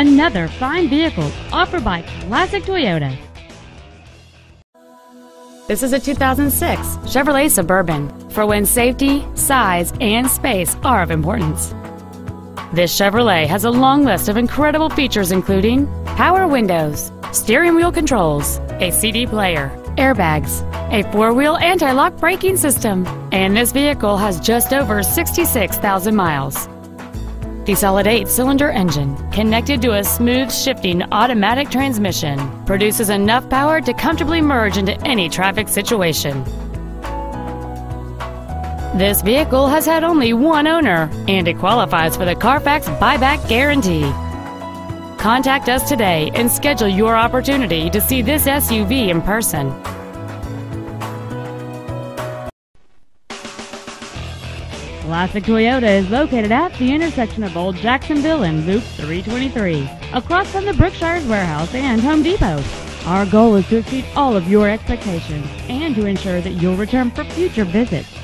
another fine vehicle offered by Classic Toyota. This is a 2006 Chevrolet Suburban for when safety, size, and space are of importance. This Chevrolet has a long list of incredible features including power windows, steering wheel controls, a CD player, airbags, a four-wheel anti-lock braking system, and this vehicle has just over 66,000 miles. The solid eight-cylinder engine, connected to a smooth shifting automatic transmission, produces enough power to comfortably merge into any traffic situation. This vehicle has had only one owner, and it qualifies for the Carfax buyback guarantee. Contact us today and schedule your opportunity to see this SUV in person. Classic Toyota is located at the intersection of Old Jacksonville and Loop 323, across from the Brookshire's Warehouse and Home Depot. Our goal is to exceed all of your expectations and to ensure that you'll return for future visits.